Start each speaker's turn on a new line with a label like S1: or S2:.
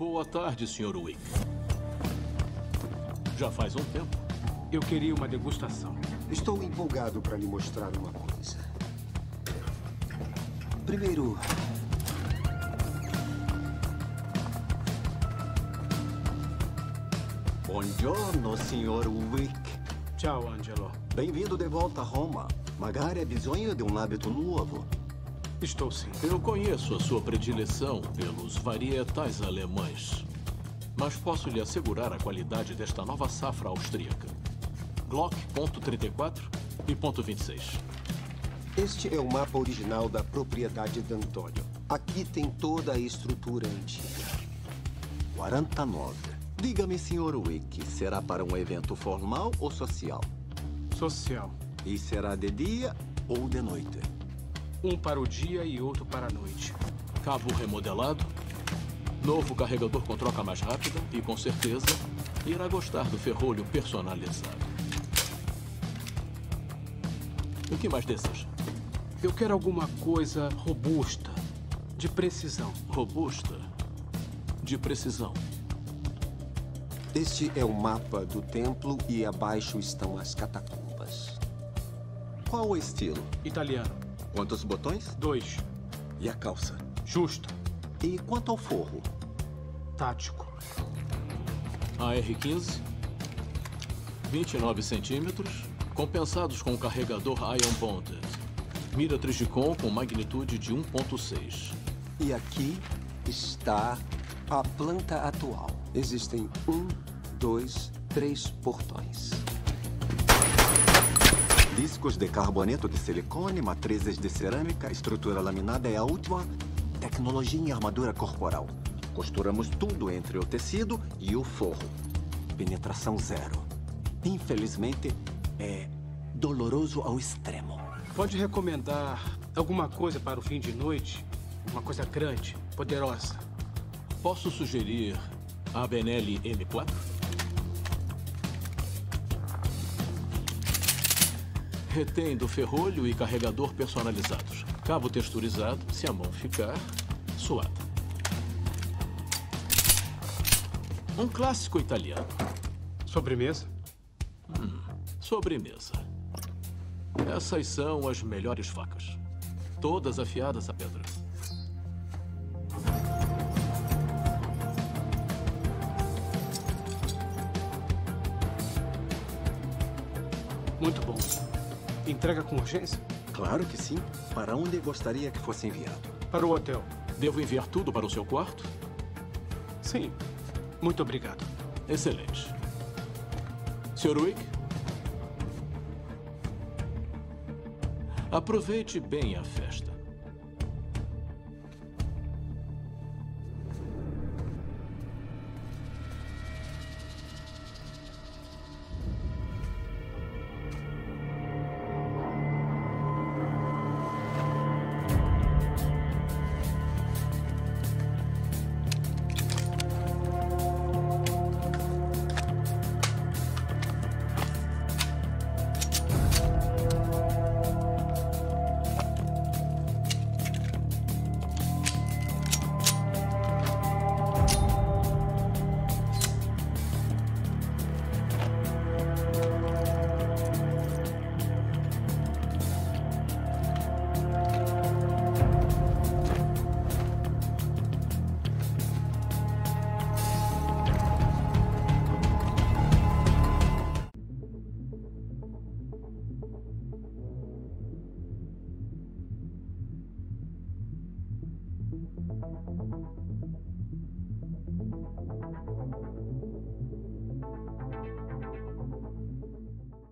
S1: Boa tarde, Sr. Wick. Já faz um tempo.
S2: Eu queria uma degustação.
S3: Estou empolgado para lhe mostrar uma coisa. Primeiro,
S4: Buongiorno, signor Wick.
S2: Ciao, Angelo.
S4: Bem-vindo de volta a Roma. Magari ha bisogno de um hábito novo.
S2: Estou sim.
S1: Eu conheço a sua predileção pelos varietais alemães. Mas posso lhe assegurar a qualidade desta nova safra austríaca. Glock .34 e .26.
S3: este é o mapa original da propriedade de Antônio. Aqui tem toda a estrutura antiga.
S4: 49. Diga-me, Sr. Wick, será para um evento formal ou social?
S2: Social.
S4: E será de dia ou de noite?
S2: Um para o dia e outro para a noite.
S1: Cabo remodelado. Novo carregador com troca mais rápida e, com certeza, irá gostar do ferrolho personalizado. O que mais deseja?
S2: Eu quero alguma coisa robusta, de precisão.
S1: Robusta. De precisão.
S3: Este é o mapa do templo e abaixo estão as catacumbas.
S4: Qual o estilo?
S2: Italiano.
S4: Quantos botões?
S2: Dois.
S4: E a calça?
S2: Justa.
S4: E quanto ao forro?
S2: Tático.
S1: AR-15. 29 centímetros. Compensados com carregador Ion Bonded. Mira Trigicon com magnitude de 1.6.
S3: E aqui está a planta atual. Existem um, dois, três portões.
S4: Discos de carboneto de silicone, matrizes de cerâmica, estrutura laminada é a última tecnologia em armadura corporal. Costuramos tudo entre o tecido e o forro. Penetração zero. Infelizmente, é doloroso ao extremo.
S2: Pode recomendar alguma coisa para o fim de noite? Uma coisa grande, poderosa.
S1: Posso sugerir a Benelli M4? Retém do ferrolho e carregador personalizados. Cabo texturizado, se a mão ficar suada. Um clássico italiano.
S2: Sobremesa?
S1: Sobremesa. Essas são as melhores facas. Todas afiadas a pedra.
S2: Muito bom. Entrega com urgência?
S4: Claro que sim. Para onde gostaria que fosse enviado?
S2: Para o hotel.
S1: Devo enviar tudo para o seu quarto?
S2: Sim. Muito obrigado.
S1: Excelente. Sr. Wick? Aproveite bem a festa. Thank you.